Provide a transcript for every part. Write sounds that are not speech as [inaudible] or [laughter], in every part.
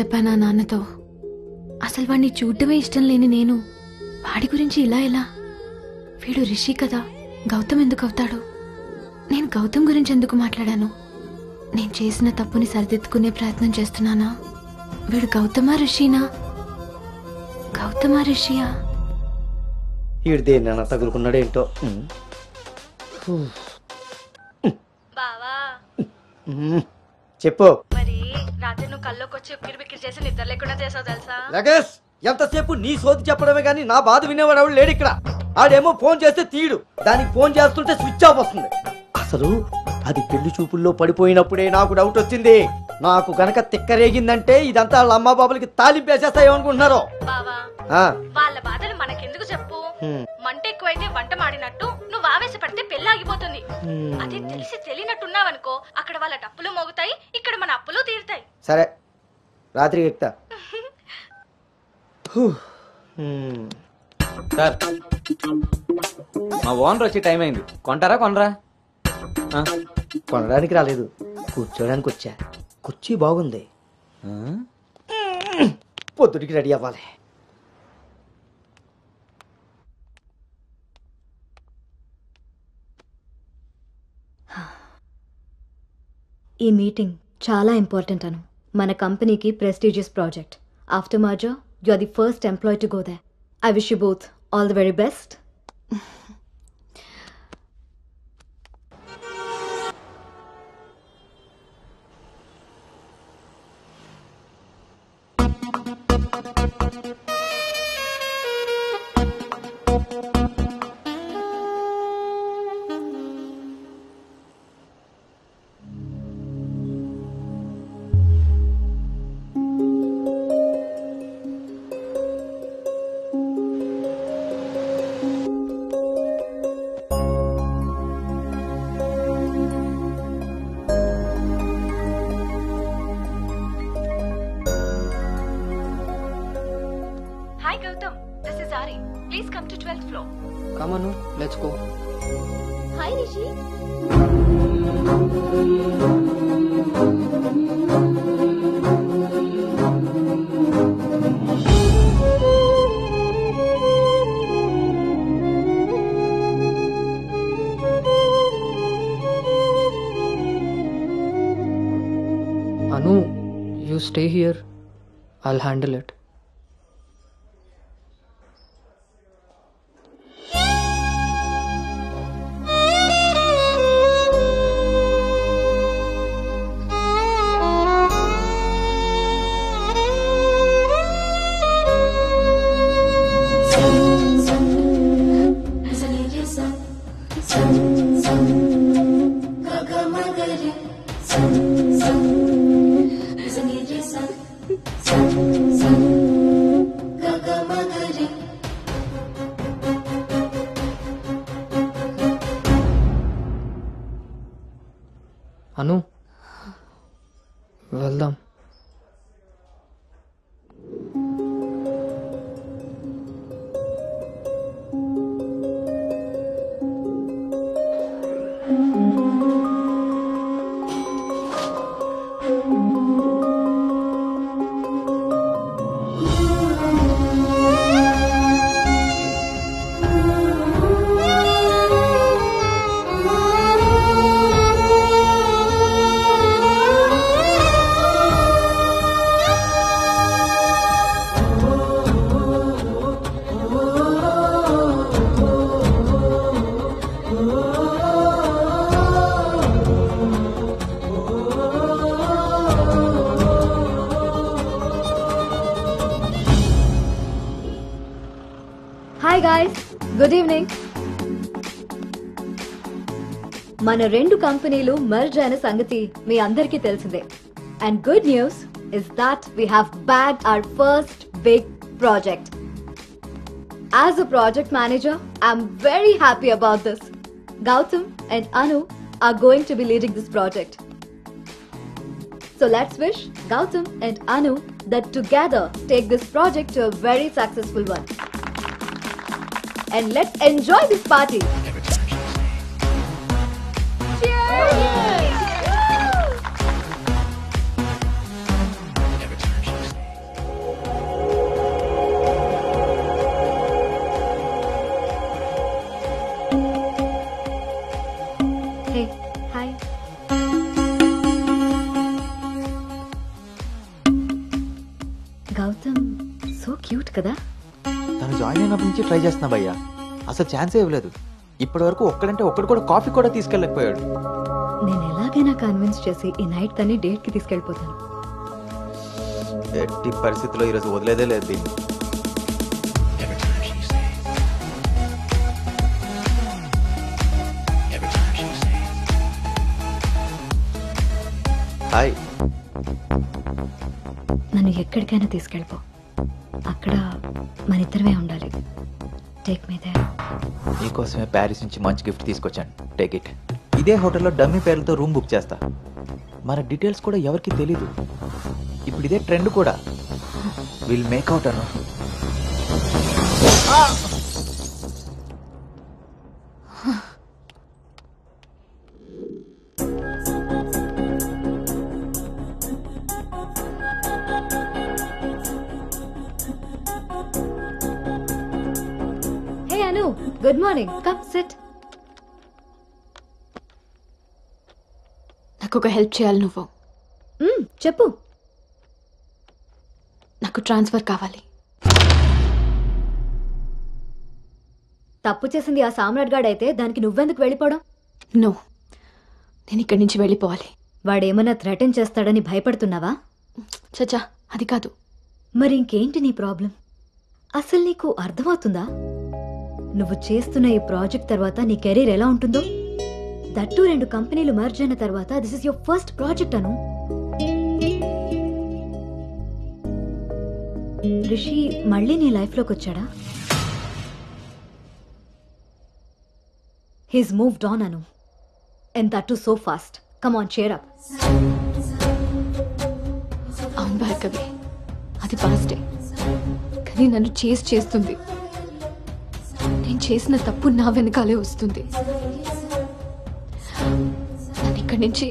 చెప్పానా నాన్నతో? అసలు వాడిని చూడటమే ఇష్టం లేని నేను వాడి గురించి ఇలా ఎలా? వీడు రిషి కదా గౌతమ్ ఎందుకు అవుతాడు? నేను గౌతమ్ గురించి ఎందుకు మాట్లాడాను? నేను చేసిన తప్పుని సరిదిద్దుకునే ప్రయత్నం చేస్తున్నానా? వీడు గౌతమా రిషినా? గౌతమా రిషియా? ఈడు దేన్నైనా తగులుకున్నాడేంటో. చెప్పు. మరి రాత్రి నువ్వు కల్లోకి వచ్చి ఉక్కిరి బిక్కిరి చేసి నిద్ర లేకుండా చేసావు తెలుసా? లగేష్ ఎంతసేపు నీ సోది చెప్పడమే కానీ నా బాధ వినేవాడు ఎవడు లేడు ఇక్కడ. ఆడేమో ఫోన్ చేస్తే తీయడు దానికి ఫోన్ చేస్తుంటే స్విచ్ ఆఫ్ వస్తుంది. అసలు అది పెళ్ళి చూపుల్లో పడిపోయినప్పుడే నాకు డౌట్ వచ్చింది. నాకు గనక తిక్కరేగిందంటే ఇదంతా వాళ్ళ అమ్మా బాబులకి తాలింపేసేస్తాయో అనుకుంటున్నారు బావా వాళ్ళ బాధలు మనకెందుకు చెప్పు. మంట ఎక్కువైతే వంట మాడినట్టు నువ్వు ఆవేశపడితే పెళ్ళి ఆగిపోతుంది. అదే తెలిసి తెలియనట్టున్నావనుకో అక్కడ వాళ్ళ డప్పులు మోగుతాయి ఇక్కడ మన అప్పులు తీరుతాయి. సరే. రాత్రి. సార్ మా ఓనర్ వచ్చే టైం అయింది. కొంటారా కొనరా? కొనడానికి రాలేదు. కూర్చోడానికి వచ్చా. కుర్చీ బాగుంది? పొద్దుటికి రెడీ అవ్వాలి. ఈ మీటింగ్ చాలా ఇంపార్టెంట్ అను. మన కంపెనీకి prestigious project. After merger you are the first employee to go there I wish you both all the very best stay here. I'll handle it. Anu వెళ్దాం హాయ్ గాయ్స్ గుడ్ ఈవినింగ్ మన రెండు కంపెనీలు merge అయిన సంగతి మీ అందరికీ తెలిసిందే and good news is that we have bag our first big project as a project manager I'm very happy about this Gautam and Anu are going to be leading this project So let's wish Gautam and Anu that together take this project to a very successful one. and let's enjoy this party. Hey, hi. Gautam, so cute, kada? తను join అయినప్పటి నుంచి try చేస్తున్నా భయ్యా అసలు ఛాన్సే ఇవ్వలేదు. ఇప్పటి వరకు ఒక్కడంటే ఒక్కడు కూడా కాఫీ కూడా తీసుకెళ్ళకపోయాడు నేను ఎలాగైనా కన్విన్స్ చేసి ఈ నైట్ తన్ని డేట్కి తీసుకెళ్ళిపోతాను. ఎట్టి పరిస్థితిలో ఈరోజు వదిలేదే లేదు దీన్ని. హాయ్ నన్ను ఎక్కడికైనా తీసుకెళ్ళిపో. అక్కడ మన ఇద్దరమే ఉండాలి. టేక్ మీ దే నీకోసమే ప్యారిస్ నుంచి మంచి గిఫ్ట్ తీసుకొచ్చాను. టేక్ ఇట్ ఇదే హోటల్లో డమ్మీ పేర్లతో రూమ్ బుక్ చేస్తా. మన డీటెయిల్స్ కూడా ఎవరికి తెలీదు. ఇప్పుడు ఇదే ట్రెండ్ కూడా. Will make out Anu. Hey good morning come sit నాకు ఒక హెల్ప్ చేయాలి నువ్వు. చెప్పు. నాకు ట్రాన్స్ఫర్ కావాలి. తప్పు చేసింది ఆ సామ్రాట్ గాడు అయితే దానికి నువ్వెందుకు వెళ్ళిపోవడం? నో నేను ఇక్కడి నుంచి వెళ్ళిపోవాలి. వాడేమన్నా థ్రెటన్ చేస్తాడని భయపడుతున్నావా? చచ్చా అది కాదు. మరి ఇంకేంటి నీ ప్రాబ్లం? అసలు నీకు అర్థమవుతుందా? నువ్వు చేస్తున్న ఈ ప్రాజెక్ట్ తర్వాత నీ కెరీర్ ఎలా ఉంటుందో? దట్టు రెండు కంపెనీలు మర్జ్ అయిన తర్వాత this is your first project Anu. Rishi మళ్ళీ నీ లైఫ్లోకి వచ్చాడా? He's moved on Anu. And that too so fast come on cheer up అవును భార్గవి. అది పాస్టే కానీ నన్ను చేసి చేస్తుంది. నేను చేసిన తప్పు నా వెనకాలే వస్తుంది. నన్ను ఇక్కడి నుంచి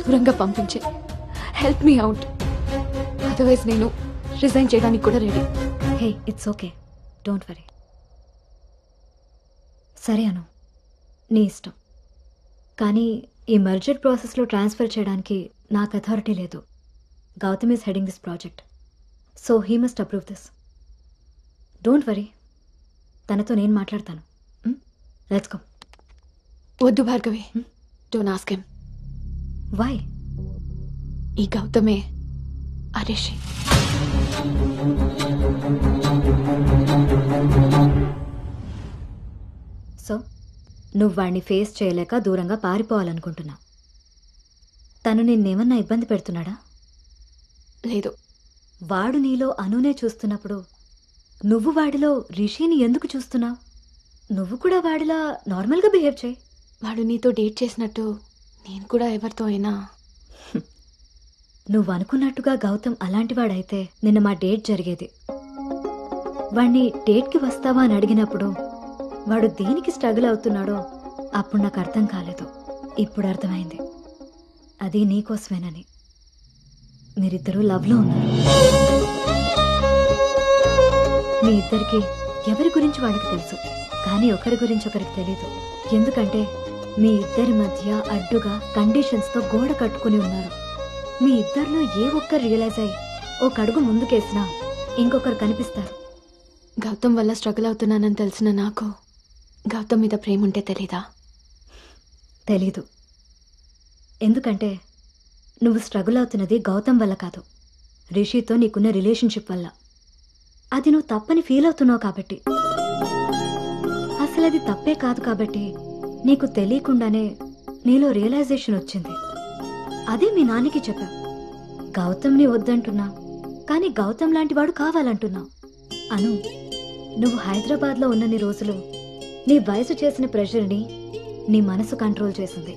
దూరంగా పంపించే. హెల్ప్ మీ అవుట్ అదర్వైజ్ నేను రిజైన్ చేయడానికి కూడా ready hey it's okay don't worry సరే అను. నీ ఇష్టం. కానీ ఈ మర్జర్ ప్రాసెస్లో ట్రాన్స్ఫర్ చేయడానికి నాకు అథారిటీ లేదు. Gautam is heading this project so he must approve this don't worry తనతో నేను మాట్లాడతాను. లెట్స్ గో వద్దు Bhargavi. Don't ask him why ఈ గౌతమే అరేషి. సో నువ్వు వాడిని ఫేస్ చేయలేక దూరంగా పారిపోవాలనుకుంటున్నావు తను నిన్నేమన్నా ఇబ్బంది పెడుతున్నాడా? లేదు. వాడు నీలో అనునే చూస్తున్నప్పుడు నువ్వు వాడిలో రిషిని ఎందుకు చూస్తున్నావు? నువ్వు కూడా వాడిలా నార్మల్గా బిహేవ్ చేయి. వాడు నీతో డేట్ చేసినట్టు నేను కూడా ఎవరితో అయినా. నువ్వు అనుకున్నట్టుగా గౌతమ్ అలాంటి వాడైతే నిన్న మా డేట్ జరిగేది. వాణ్ణి డేట్కి వస్తావా అని అడిగినప్పుడు వాడు దేనికి స్ట్రగుల్ అవుతున్నాడో అప్పుడు నాకు అర్థం కాలేదు. ఇప్పుడు అర్థమైంది. అది నీకోసమేనని. మీరిద్దరూ లవ్లో ఉన్నారు. మీ ఇద్దరికి ఎవరి గురించి వాళ్ళకి తెలుసు? కానీ ఒకరి గురించి ఒకరికి తెలియదు ఎందుకంటే మీ ఇద్దరి మధ్య అడ్డుగా కండిషన్స్తో గోడ కట్టుకుని ఉన్నారు. మీ ఇద్దరిలో ఏ ఒక్కరు రియలైజ్ అయ్యి ఒక అడుగు ముందుకేసినా ఇంకొకరు కనిపిస్తారు. గౌతమ్ వల్ల స్ట్రగుల్ అవుతున్నానని తెలిసిన నాకు గౌతమ్ మీద ప్రేమ ఉంటే తెలీదా? తెలీదు. ఎందుకంటే నువ్వు స్ట్రగుల్ అవుతున్నది గౌతమ్ వల్ల కాదు. రిషితో నీకున్న రిలేషన్షిప్ వల్ల. అది నువ్వు తప్పని ఫీల్ అవుతున్నావు కాబట్టి. అసలు అది తప్పే కాదు కాబట్టి నీకు తెలియకుండానే నీలో రియలైజేషన్ వచ్చింది. అదే మీ నాన్నకి చెప్పా. గౌతమ్ని వద్దంటున్నా కానీ గౌతమ్ లాంటి వాడు కావాలంటున్నా. అను నువ్వు హైదరాబాద్లో ఉన్నన్ని రోజులు నీ వయసు చేసిన ప్రెషర్ని నీ మనసు కంట్రోల్ చేసింది.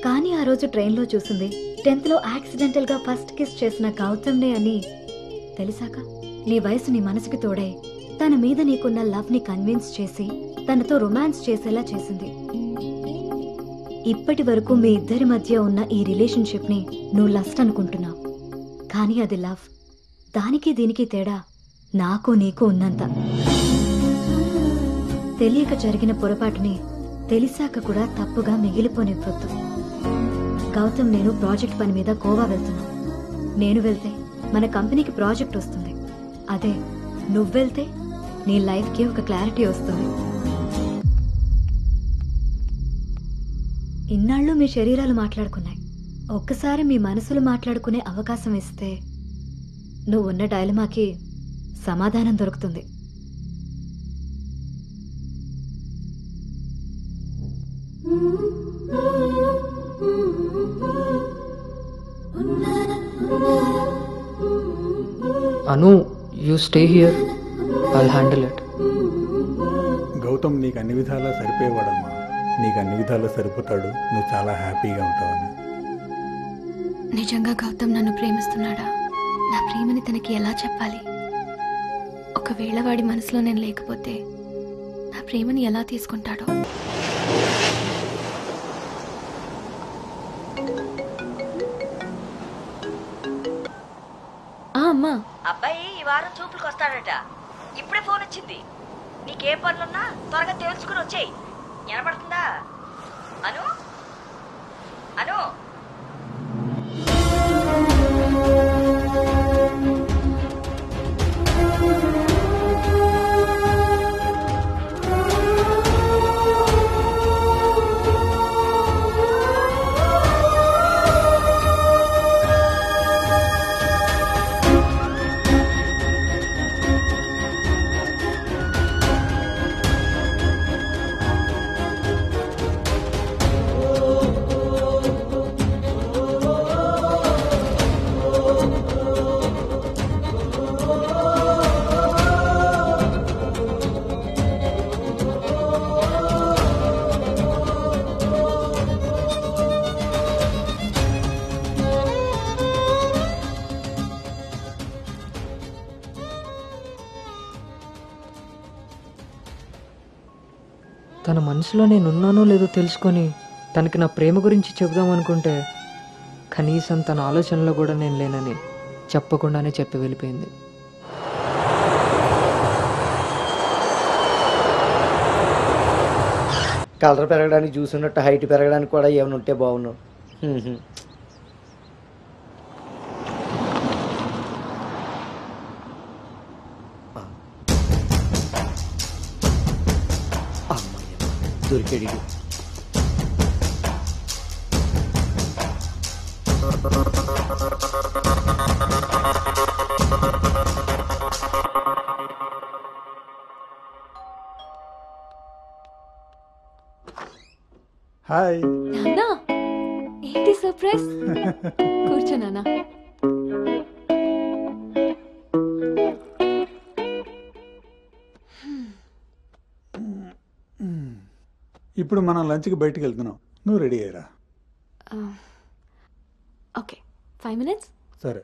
కానీ ఆ రోజు ట్రైన్లో చూసింది టెన్త్లో యాక్సిడెంటల్గా ఫస్ట్ కిస్ చేసిన గౌతమ్నే అని. తెలిసాక? నీ వయసు నీ మనసుకి తోడై తన మీద నీకున్న లవ్ని కన్విన్స్ చేసి తనతో రొమాన్స్ చేసేలా చేసింది. ఇప్పటి వరకు మీ ఇద్దరి మధ్య ఉన్న ఈ రిలేషన్షిప్ని నువ్వు లస్ట్ అనుకుంటున్నావు. కానీ అది లవ్. దానికి దీనికి తేడా నాకు నీకు ఉన్నంత. తెలియక జరిగిన పొరపాటుని తెలిసాక కూడా తప్పుగా మిగిలిపోనివ్వద్దు. గౌతమ్ నేను ప్రాజెక్ట్ పని మీద గోవా వెళ్తున్నా. నేను వెళ్తే మన కంపెనీకి ప్రాజెక్ట్ వస్తుంది. అదే నువ్వెళ్తే నీ లైఫ్కి ఒక క్లారిటీ వస్తుంది. ఇన్నాళ్ళు మీ శరీరాలు మాట్లాడుకున్నాయి. ఒక్కసారి మీ మనసులు మాట్లాడుకునే అవకాశం ఇస్తే నువ్వున్న డైలమాకి సమాధానం దొరుకుతుంది. Anu you stay here I'll handle it Gautam నీకు అన్ని విధాలా సరిపోయేవాడమ్మా. నీకు అన్ని విధాలా సరిపోతాడు. నువ్వు చాలా హ్యాపీగా ఉంటావని. నిజంగా గౌతమ్ నన్ను ప్రేమిస్తున్నాడా? నా ప్రేమని తనకి ఎలా చెప్పాలి? ఒకవేళ వాడి మనసులో నేను లేకపోతే నా ప్రేమని ఎలా తీసుకుంటాడో? ఆ, అమ్మా. అబ్బాయి. వారం చూపులకు వస్తాడట. ఇప్పుడే ఫోన్ వచ్చింది. నీకే పనులున్నా త్వరగా తెలుసుకుని వచ్చేయి. వినపడుతుందా? అను? అను? మనసులో నేను ఉన్నానో లేదో తెలుసుకొని తనకి నా ప్రేమ గురించి చెబుదాం అనుకుంటే కనీసం తన ఆలోచనలో కూడా నేను లేనని చెప్పకుండానే చెప్పి వెళ్ళిపోయింది. కలర్ పెరగడానికి చూసినట్టు హైట్ పెరగడానికి కూడా ఏమైనా ఉంటే బాగున్నావు. ఈడు. హాయ్ నాన్నా ఏంటి సర్ప్రైజ్ [laughs] కూర్చో నాన్న. ఇప్పుడు మనం లంచ్కి బయటికి వెళ్తున్నాం. నువ్వు రెడీ అయ్యరా? ఓకే. Five minutes? సరే.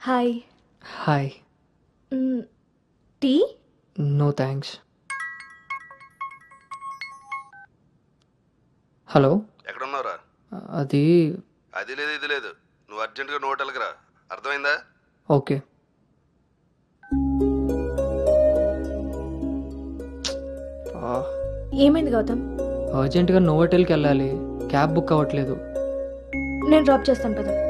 Hi hi no thanks hello ఎక్కడున్నావురా? అది అది లేదు ఇది లేదు. నువ్వు అర్జెంటుగా నువ్వు హోటల్కి రా. అర్థమైందా? ఓకే. ఏమైంది గౌతమ్? అర్జెంటుగా నోవోటెల్కి వెళ్ళాలి. క్యాబ్ బుక్ అవ్వట్లేదు. నేను డ్రాప్ చేస్తాను కదా